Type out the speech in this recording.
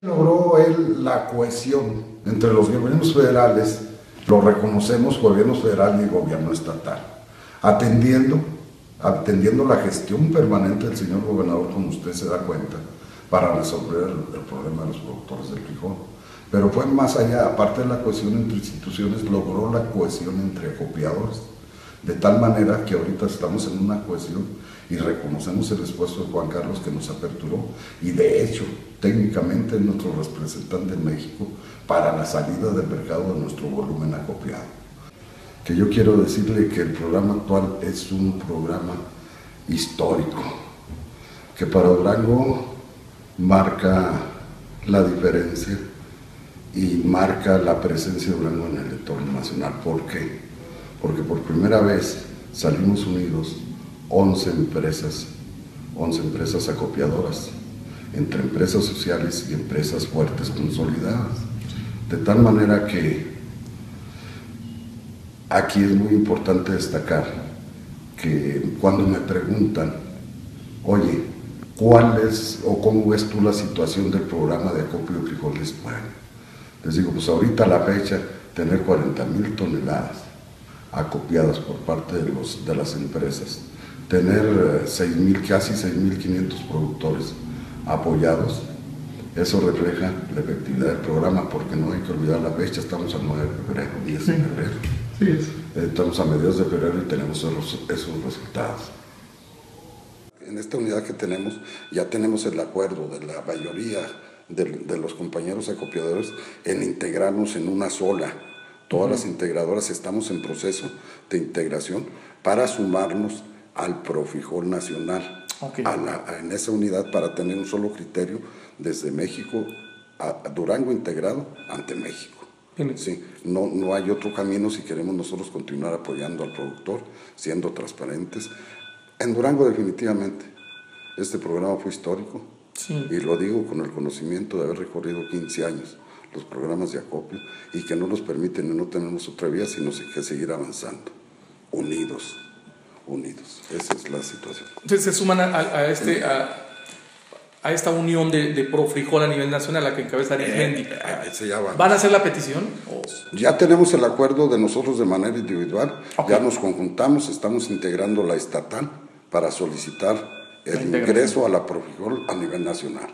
Logró él la cohesión entre los gobiernos federales, lo reconocemos gobierno federal y gobierno estatal, atendiendo, atendiendo la gestión permanente del señor gobernador, como usted se da cuenta, para resolver el, el problema de los productores del frijol. Pero fue más allá, aparte de la cohesión entre instituciones, logró la cohesión entre acopiadores, de tal manera que ahorita estamos en una cohesión y reconocemos el esfuerzo de Juan Carlos que nos aperturó y de hecho técnicamente es nuestro representante en México para la salida del mercado de nuestro volumen acopiado. Que yo quiero decirle que el programa actual es un programa histórico, que para Durango marca la diferencia y marca la presencia de Durango en el entorno nacional. ¿Por qué? Porque por primera vez salimos unidos 11 empresas, 11 empresas acopiadoras, entre empresas sociales y empresas fuertes consolidadas. De tal manera que aquí es muy importante destacar que cuando me preguntan, oye, ¿cuál es o cómo ves tú la situación del programa de acopio de frijoles? Bueno, les digo, pues ahorita a la fecha, tener 40 mil toneladas acopiadas por parte de, los, de las empresas, tener 6 mil, casi 6.500 productores apoyados, eso refleja la efectividad del programa, porque no hay que olvidar la fecha, estamos al 9 de febrero, 10 de febrero. Sí es. Estamos a mediados de febrero y tenemos esos, esos resultados. En esta unidad que tenemos, ya tenemos el acuerdo de la mayoría de, de los compañeros acopiadores en integrarnos en una sola. Todas las integradoras estamos en proceso de integración para sumarnos al Profijol Nacional, Ok. a la- a- en esa unidad para tener un solo criterio desde México a, a Durango integrado ante México. Sí, no, no hay otro camino si queremos nosotros continuar apoyando al productor, siendo transparentes. En Durango definitivamente, este programa fue histórico Sí. y lo digo con el conocimiento de haber recorrido 15 años los programas de acopio y que no nos permiten y no tenemos otra vía sino que seguir avanzando, unidos, unidos. Esa es la situación. Entonces se suman a, a- este, a, a esta unión de, de Profrijol a nivel nacional, a la que encabeza Arismendi. Ese ya va. ¿Van a hacer la petición? Ya tenemos el acuerdo de nosotros de manera individual, ya nos conjuntamos, estamos integrando la estatal para solicitar el ingreso a la Profijol a nivel nacional.